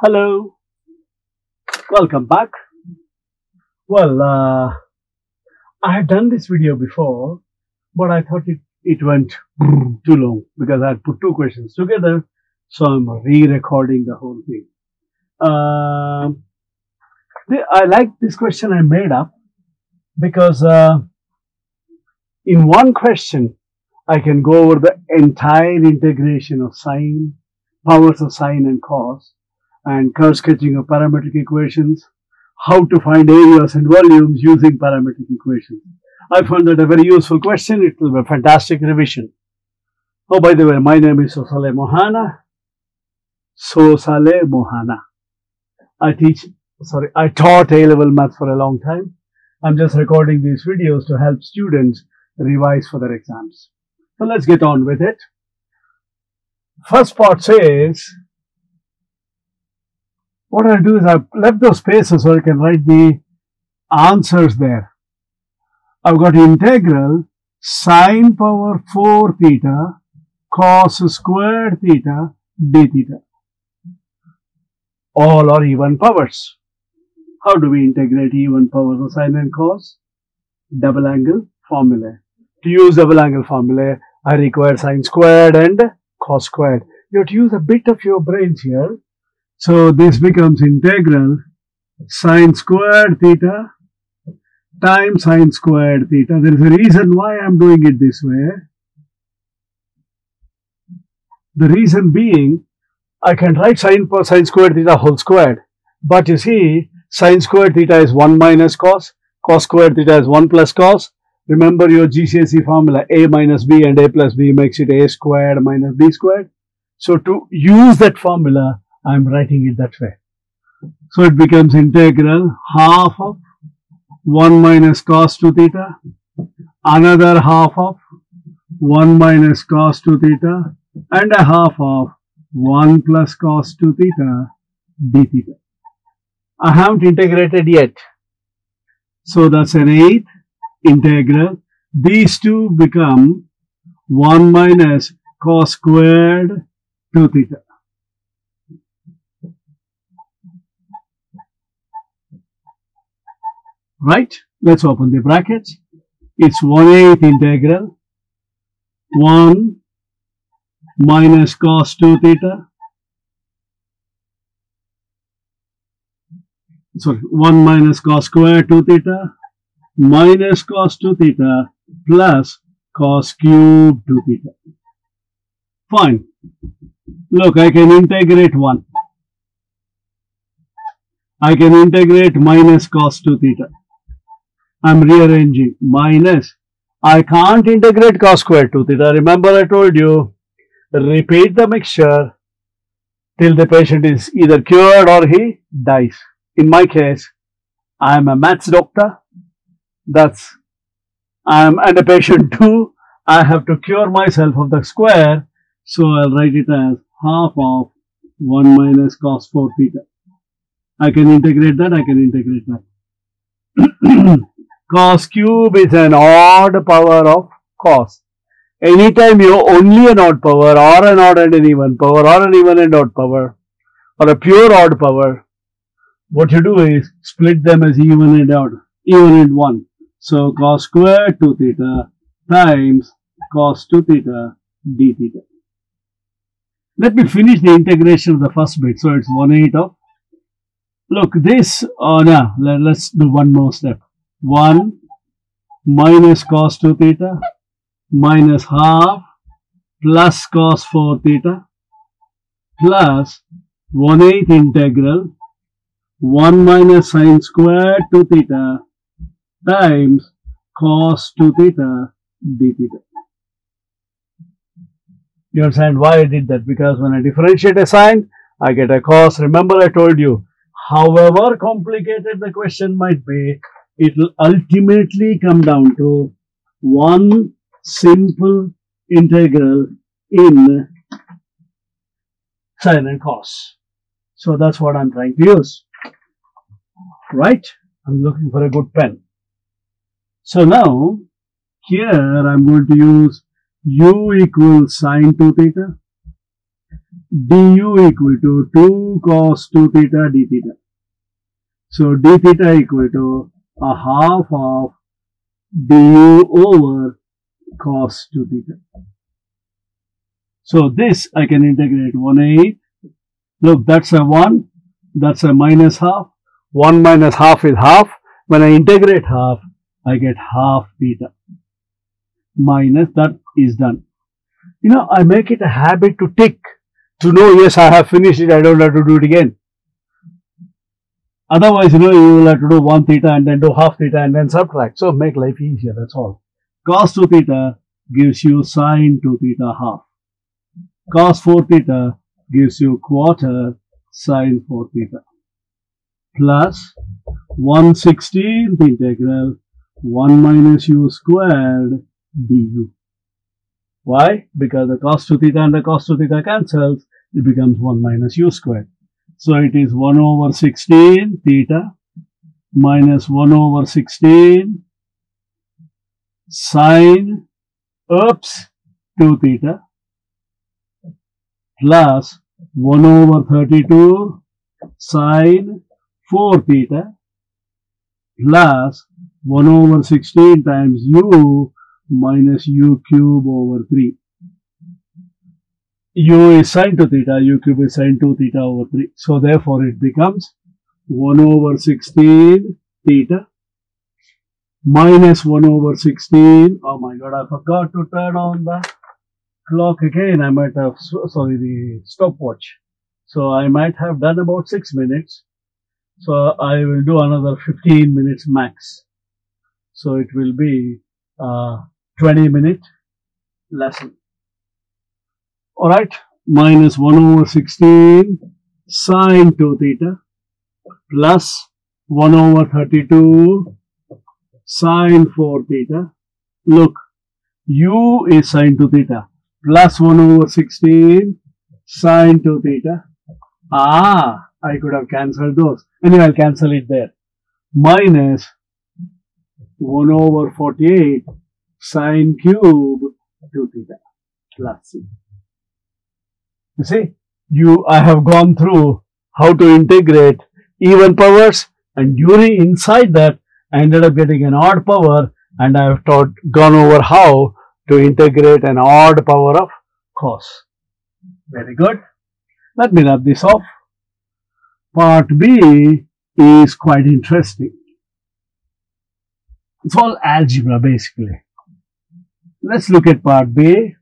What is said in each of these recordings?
Hello, welcome back. Well, uh, I had done this video before, but I thought it, it went too long because I had put two questions together, so I'm re-recording the whole thing. The- I like this question I made up because uh, in one question I can go over the entire integration of sine, powers of sine and cos, and curve sketching of parametric equations, how to find areas and volumes using parametric equations. I found that a very useful question. It will be a fantastic revision. Oh, by the way, my name is Sosale Mohana. Sosale Mohana. I teach, sorry, I taught A-level maths for a long time. I'm just recording these videos to help students revise for their exams. So let's get on with it. First part says, what I'll do is I've left those spaces so I can write the answers there. I've got integral sine power 4 theta cos squared theta d theta. All are even powers. How do we integrate even powers of sine and cos? Double angle formula. To use double angle formula, I require sine squared and cos squared. You have to use a bit of your brains here. So this becomes integral sine squared theta times sine squared theta. There is a reason why I am doing it this way. The reason being, I can write sine sine squared theta whole squared. But you see, sine squared theta is 1 minus cos, cos squared theta is 1 plus cos. Remember your GCSE formula, a minus b and a plus b makes it a squared minus b squared. So to use that formula, I am writing it that way. So it becomes integral half of 1 minus cos 2 theta, another half of 1 minus cos 2 theta, and a half of 1 plus cos 2 theta d theta. I haven't integrated yet. So that's an eighth integral. These two become 1 minus cos squared 2 theta. Right? Let's open the brackets. It's 1 eighth integral 1 minus cos 2 theta. Sorry, 1 minus cos square 2 theta minus cos 2 theta plus cos cube 2 theta. Fine. Look, I can integrate 1. I can integrate minus cos 2 theta. I'm rearranging minus. I can't integrate cos square 2 theta. Remember I told you, repeat the mixture till the patient is either cured or he dies. In my case, I am a maths doctor. That's, I am and a patient too. I have to cure myself of the square. So I'll write it as half of 1 minus cos 4 theta. I can integrate that, I can integrate that. cos cube is an odd power of cos. Anytime you only an odd power or an odd and an even power or an even and odd power or a pure odd power, what you do is split them as even and odd, even and 1. So cos squared 2 theta times cos 2 theta d theta. Let me finish the integration of the first bit. So it's 1 8 of Look, this, oh no, let, us do one more step. 1 minus cos 2 theta minus half plus cos 4 theta plus 1 8 integral 1 minus sine squared 2 theta times cos 2 theta d theta. You understand why I did that? Because when I differentiate a sine, I get a cos. Remember I told you, however complicated the question might be, it will ultimately come down to one simple integral in sine and cos. So that's what I'm trying to use. Right? I'm looking for a good pen. So now, here I'm going to use u equals sine 2 theta du equal to 2 cos 2 theta d theta. So d theta equal to a half of du over cos 2 theta. So this I can integrate 1 8. Look, that's a 1, that's a minus half. 1 minus half is half. When I integrate half, I get half theta minus that is done. You know, I make it a habit to tick to know, yes, I have finished it, I don't have to do it again. Otherwise, you know, you will have to do 1 theta and then do half theta and then subtract. So make life easier, that's all. Cos 2 theta gives you sine 2 theta half. Cos 4 theta gives you quarter sine 4 theta. Plus 1 16th integral 1 minus u squared du. Why? Because the cos 2 theta and the cos 2 theta cancels, it becomes 1 minus u squared. So it is 1 over 16 theta minus 1 over 16 sine, oops, 2 theta plus 1 over 32 sine 4 theta plus 1 over 16 times u minus u cube over 3. U is sine 2 theta, u cube is sine 2 theta over 3. So therefore it becomes 1 over 16 theta minus 1 over 16. Oh my god, I forgot to turn on the clock again. I might have, sorry, the stopwatch. So I might have done about 6 minutes. So I will do another 15 minutes max. So it will be uh, 20 minute lesson. Alright, minus 1 over 16 sine 2 theta plus 1 over 32 sine 4 theta. Look, u is sine 2 theta plus 1 over 16 sine 2 theta. Ah, I could have cancelled those. Anyway, I'll cancel it there. Minus 1 over 48 sine cube 2 theta plus c. You see, you, I have gone through how to integrate even powers and during inside that I ended up getting an odd power and I have taught, gone over how to integrate an odd power of cos. Very good. Let me wrap this off. Part B is quite interesting. It's all algebra basically. Let's look at part B.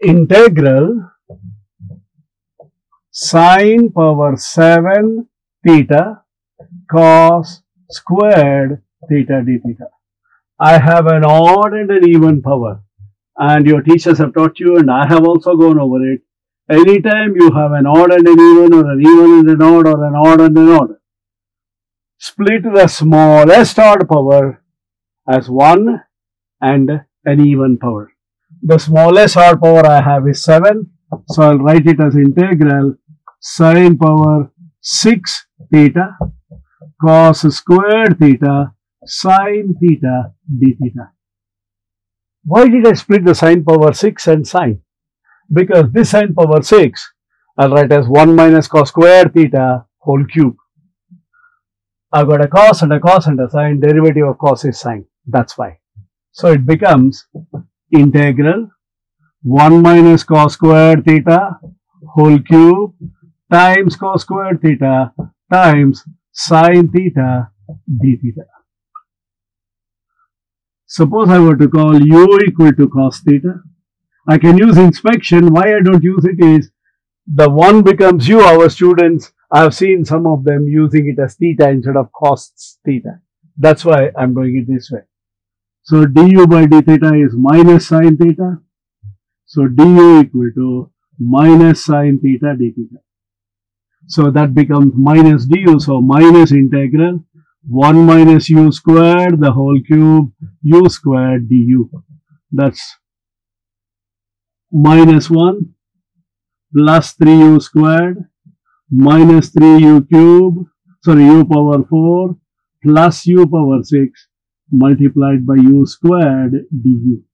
Integral sine power 7 theta cos squared theta d theta. I have an odd and an even power and your teachers have taught you and I have also gone over it. Anytime you have an odd and an even or an even and an odd or an odd and an odd, split the smallest odd power as 1 and an even power. The smallest odd power I have is 7. So I'll write it as integral sine power 6 theta cos squared theta sine theta d theta. Why did I split the sine power 6 and sine? Because this sine power 6 I'll write as 1 minus cos squared theta whole cube. I've got a cos and a cos and a sine, derivative of cos is sine. That's why. So it becomes integral 1 minus cos squared theta whole cube times cos squared theta times sine theta d theta. Suppose I were to call u equal to cos theta. I can use inspection. Why I don't use it is the 1 becomes u. Our students, I have seen some of them using it as theta instead of cos theta. That's why I'm doing it this way. So du by d theta is minus sine theta. So du equal to minus sine theta d theta. So that becomes minus du. So minus integral 1 minus u squared the whole cube u squared du. That's minus 1 plus 3u squared minus 3u cube sorry u power 4 plus u power 6 multiplied by u squared du.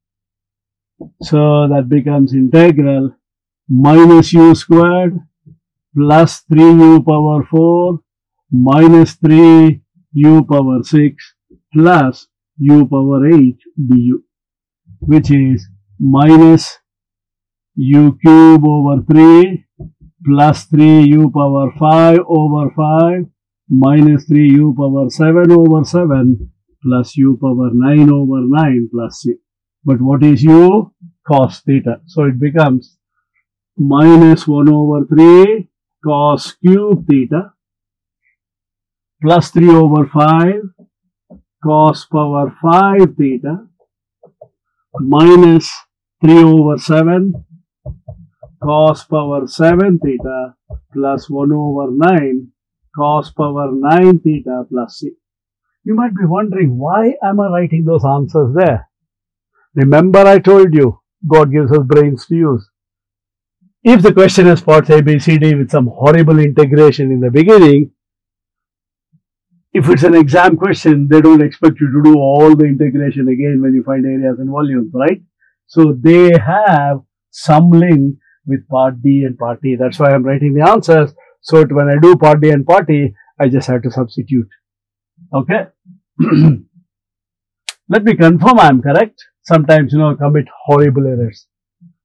So that becomes integral minus u squared plus 3u power 4 minus 3u power 6 plus u power 8 du which is minus u cube over 3 plus 3u power 5 over 5 minus 3u power 7 over 7 plus u power 9 over 9 plus c. But what is u? Cos theta. So it becomes minus 1 over 3 cos cube theta plus 3 over 5 cos power 5 theta minus 3 over 7 cos power 7 theta plus 1 over 9 cos power 9 theta plus c. You might be wondering why am I writing those answers there? Remember I told you God gives us brains to use. If the question is parts A, B, C, D with some horrible integration in the beginning, if it's an exam question, they don't expect you to do all the integration again when you find areas and volumes, right? So they have some link with part D and part E. That's why I'm writing the answers. So when I do part D and part E, I just have to substitute. Okay. Let me confirm I am correct. Sometimes, you know, commit horrible errors.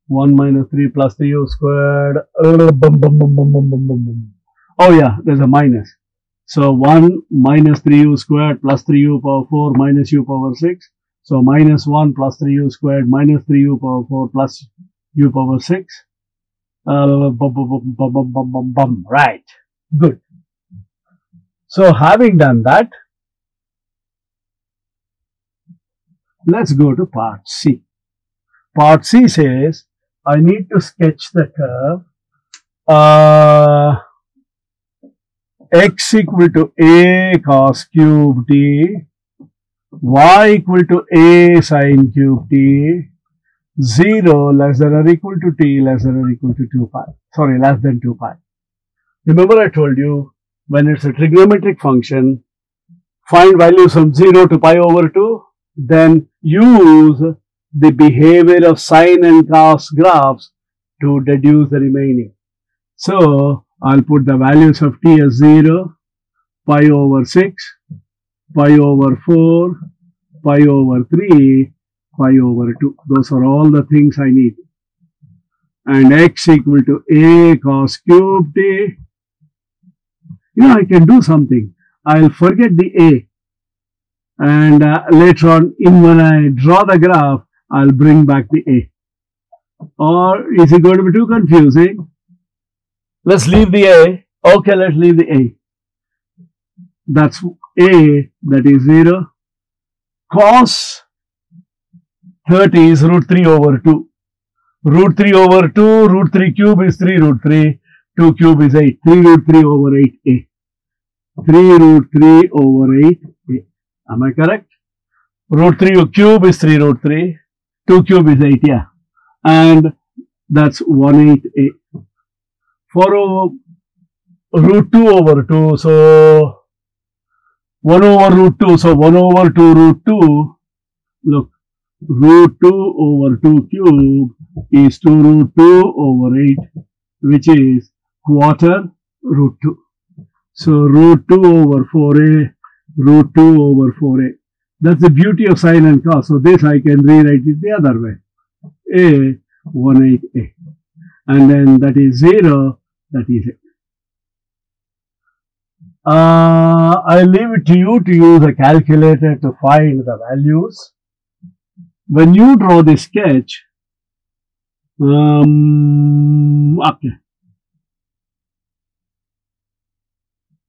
1 minus 3 plus 3u squared. Oh yeah, there's a minus. So 1 minus 3u squared plus 3u power 4 minus u power 6. So minus 1 plus 3u squared minus 3u power 4 plus u power 6. Uh, right. Good. So having done that, let's go to part C. Part C says, I need to sketch the curve uh, x equal to a cos cube t, y equal to a sin cube t, 0 less than or equal to t less than or equal to 2 pi. Sorry, less than 2 pi. Remember I told you when it's a trigonometric function, find values from 0 to pi over 2, then use the behavior of sine and cos graphs to deduce the remaining. So, I'll put the values of t as 0, pi over 6, pi over 4, pi over 3, pi over 2. Those are all the things I need. And x equal to a cos cubed t. You know, I can do something. I'll forget the a. And uh, later on, in when I draw the graph, I'll bring back the a. Or is it going to be too confusing? Let's leave the a. Okay, let's leave the a. That's a, that is 0. Cos 30 is root 3 over 2. Root 3 over 2, root 3 cube is 3 root 3, 2 cube is 8, 3 root 3 over 8a. 3 root 3 over 8a. Am I correct? Root 3 cube is 3 root 3, 2 cube is 8, yeah. And that's 1 8a. For uh, root 2 over 2, so 1 over root 2, so 1 over 2 root 2, look, root 2 over 2 cube is 2 root 2 over 8 which is quarter root 2. So root 2 over 4a root 2 over 4a. That's the beauty of sine and cos. So this I can rewrite it the other way. a 1 8a and then that is 0 that is it. Uh, I leave it to you to use a calculator to find the values when you draw the sketch, um, okay,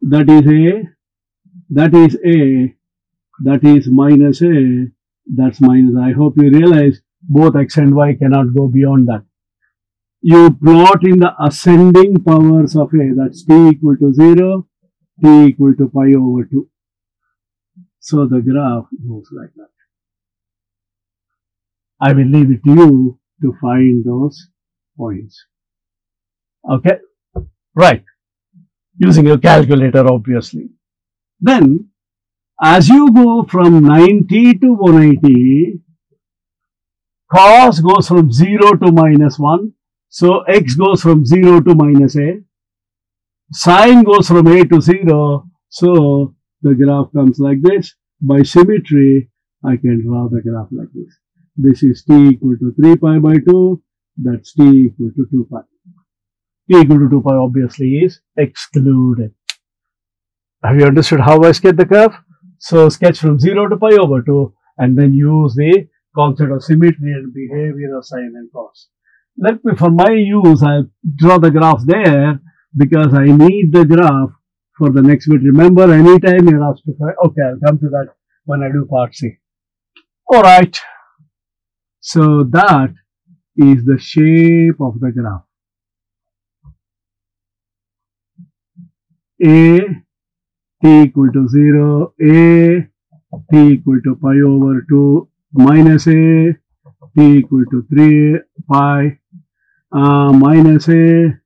that is a, that is a, that is minus a, that's minus. I hope you realize both x and y cannot go beyond that. You plot in the ascending powers of a, that's t equal to 0, t equal to pi over 2. So the graph goes like that. I will leave it to you to find those points. Okay? Right. Using your calculator, obviously. Then, as you go from 90 to 180, cos goes from 0 to minus 1, So x goes from 0 to minus a. Sine goes from a to 0. So the graph comes like this. By symmetry, I can draw the graph like this. This is t equal to 3 pi by 2. That's t equal to 2 pi. t equal to 2 pi obviously is excluded. Have you understood how I sketch the curve? So sketch from 0 to pi over 2 and then use the concept of symmetry and behavior of sine and cos. Let me, for my use, I'll draw the graph there because I need the graph for the next bit. Remember, anytime you're asked to find, okay, I'll come to that when I do part C. Alright. So that is the shape of the graph. A t equal to 0, A t equal to pi over 2 minus A t equal to 3 pi uh, minus A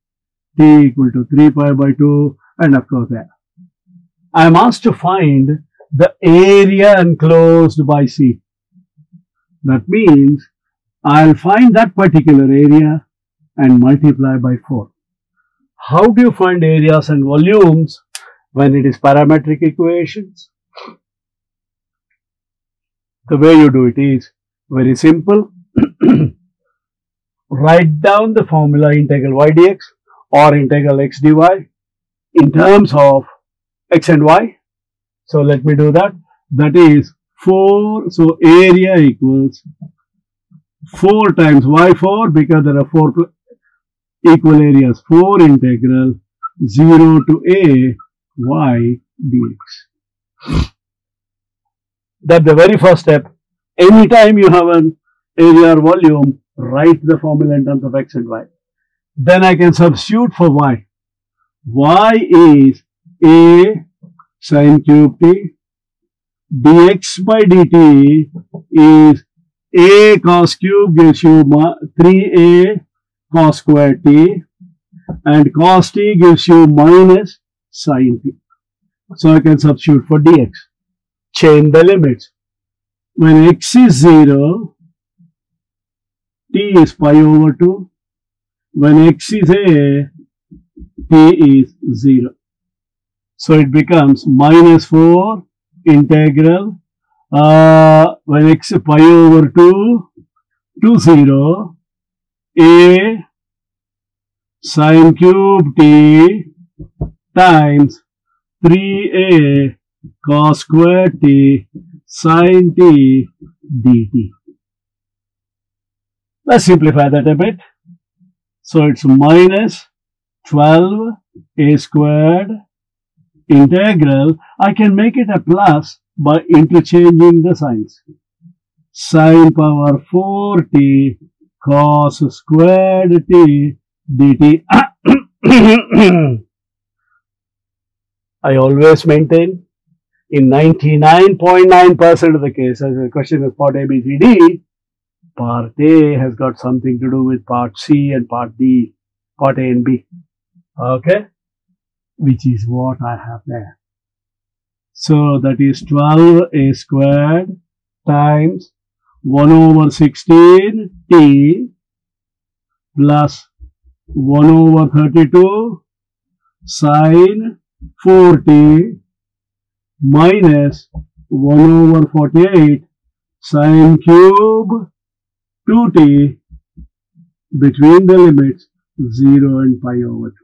t equal to 3 pi by 2 and of course that. I am asked to find the area enclosed by C. That means I'll find that particular area and multiply by 4. How do you find areas and volumes when it is parametric equations? The way you do it is very simple. Write down the formula integral y dx or integral x dy in terms of x and y. So let me do that. That is 4. So area equals 4 times y4 because there are 4 equal areas 4 integral 0 to a y dx. That's the very first step. Anytime you have an area or volume, write the formula in terms of x and y. Then I can substitute for y. y is a sine cube t. dx by dt is a cos cube gives you 3a cos square t and cos t gives you minus sine t. So I can substitute for dx. Change the limits. When x is 0, t is pi over 2. When x is a, t is 0. So it becomes minus 4 integral uh, when x is pi over 2 to 0 a sine cube t times 3a cos square t sine t dt. Let's simplify that a bit. So it's minus 12 a squared integral. I can make it a plus by interchanging the signs. Sine power 4t cos squared t dt. I always maintain in 99.9% of the cases, the question is part A, B, C, D, part A has got something to do with part C and part D, part A and B. Okay? Which is what I have there. So that is 12A squared times 1 over 16 T plus 1 over 32 sine 4t minus 1 over 48 sine cube 2t between the limits 0 and pi over 2.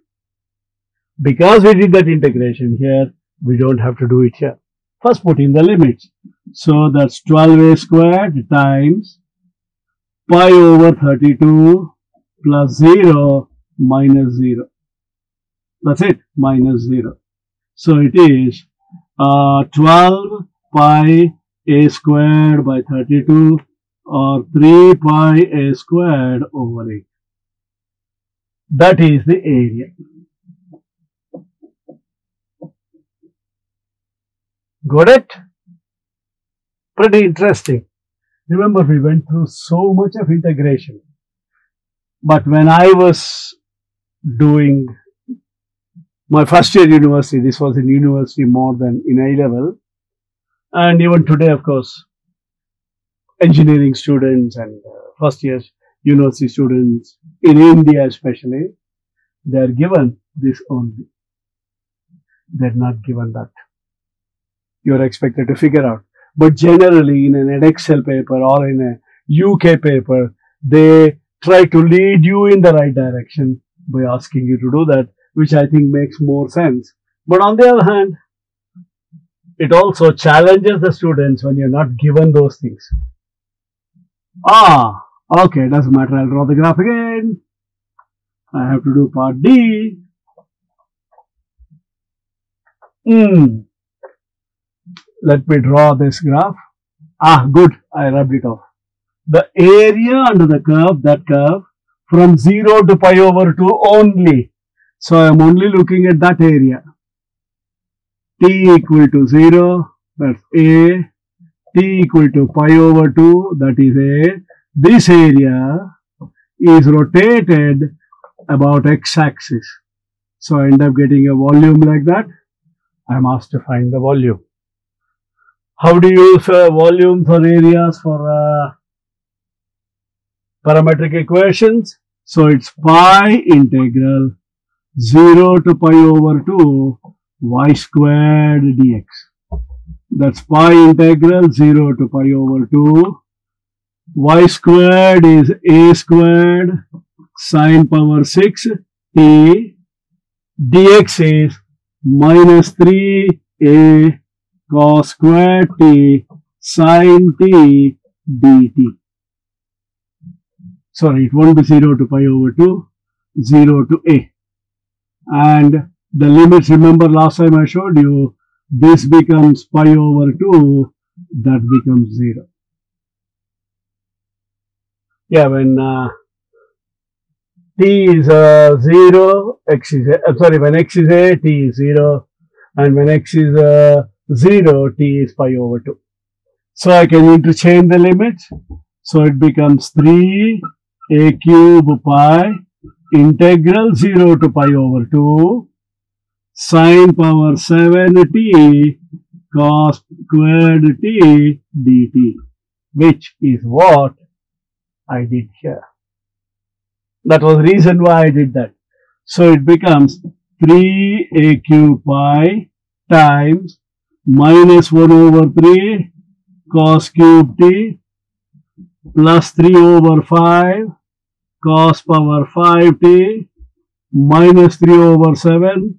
Because we did that integration here, we don't have to do it here. First put in the limits. So that's 12a squared times pi over 32 plus 0 minus 0. That's it, minus 0. So it is uh, 12 pi a squared by 32 or 3 pi a squared over 8. That is the area. Got it? Pretty interesting. Remember we went through so much of integration. But when I was doing my first year university, this was in university more than in A level. And even today, of course, engineering students and uh, first year university students in India especially, they are given this only. They're not given that. You're expected to figure out. But generally in an Edexcel paper or in a UK paper, they try to lead you in the right direction by asking you to do that, which I think makes more sense. But on the other hand, it also challenges the students when you're not given those things. Ah, okay, doesn't matter. I'll draw the graph again. I have to do part D. Hmm. Let me draw this graph. Ah, good. I rubbed it off. The area under the curve, that curve, from 0 to pi over 2 only. So I am only looking at that area. t equal to 0, that's A. t equal to pi over 2, that is A. This area is rotated about x-axis. So I end up getting a volume like that. I am asked to find the volume. How do you use uh, volumes or areas for uh, parametric equations? So it's pi integral 0 to pi over 2 y squared dx. That's pi integral 0 to pi over 2 y squared is a squared sine power 6 t dx is minus 3a cos square t sine t dt. Sorry, it won't be 0 to pi over 2, 0 to a. And the limits, remember last time I showed you, this becomes pi over 2, that becomes 0. Yeah, when uh, t is uh, 0, x is, uh, sorry, when x is a, t is 0, and when x is uh, 0, t is pi over 2. So I can interchange the limits. So it becomes 3 a cube pi integral 0 to pi over 2 sine power 7 t cos squared t dt which is what I did here. That was the reason why I did that. So it becomes 3 a cube pi times minus 1 over 3 cos cube t plus 3 over 5 cos power 5t minus 3 over 7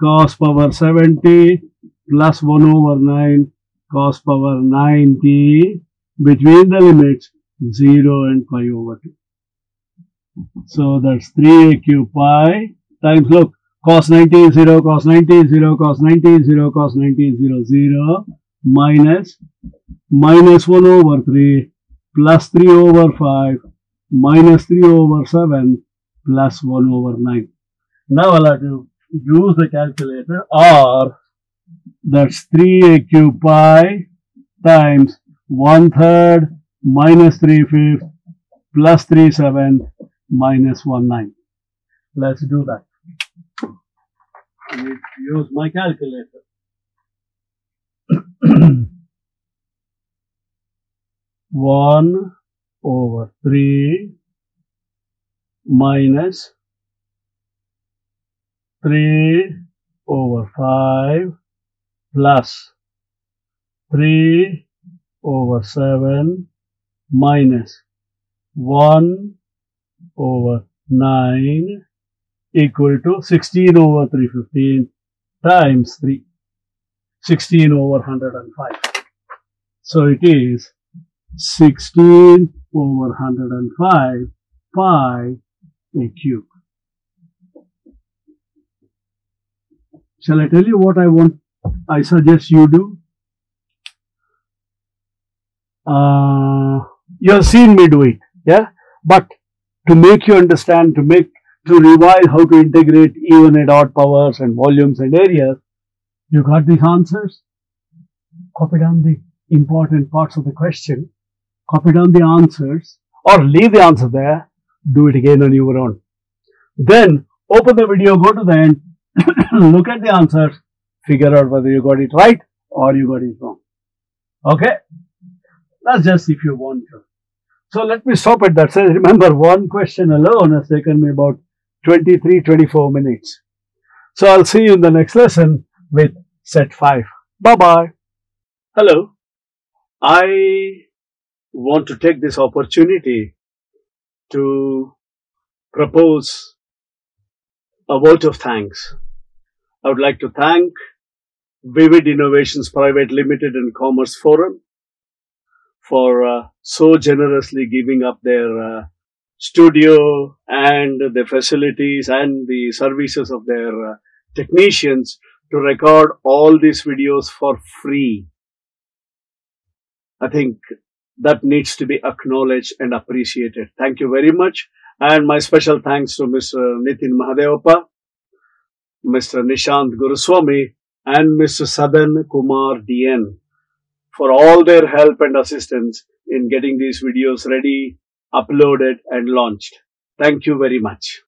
cos power 7t plus 1 over 9 cos power 9t between the limits 0 and pi over 2. So that's 3 a cube pi times look cos 90 is 0, cos 90 is 0, cos 90 is 0, cos 90 is 0, 0 minus minus 1 over 3 plus 3 over 5 minus 3 over 7 plus 1 over 9. Now I'll have to use the calculator or that's 3 a cube pi times 1 third minus 3 fifth plus 3 seventh minus 1 9. Let's do that. Use my calculator. 1 over 3 minus 3 over 5 plus 3 over 7 minus 1 over 9 equal to 16 over 315 times 3. 16 over 105. So it is 16 over 105 pi a cube. Shall I tell you what I want, I suggest you do? Uh, you have seen me do it, yeah? But to make you understand, to make, to revise how to integrate even and odd powers and volumes and areas, you got these answers? Copy down the important parts of the question copy down the answers or leave the answer there, do it again on your own. Then open the video, go to the end, look at the answers, figure out whether you got it right or you got it wrong. Okay? That's just if you want to. So let me stop at that. So remember, one question alone has taken me about 23, 24 minutes. So I'll see you in the next lesson with set 5. Bye bye. Hello. I want to take this opportunity to propose a vote of thanks. I would like to thank Vivid Innovations Private Limited and Commerce Forum for uh, so generously giving up their uh, studio and the facilities and the services of their uh, technicians to record all these videos for free. I think that needs to be acknowledged and appreciated. Thank you very much. And my special thanks to Mr. Uh, Nitin Mahadevappa, Mr. Nishant Guruswamy, and Mr. Sadan Kumar DN for all their help and assistance in getting these videos ready, uploaded and launched. Thank you very much.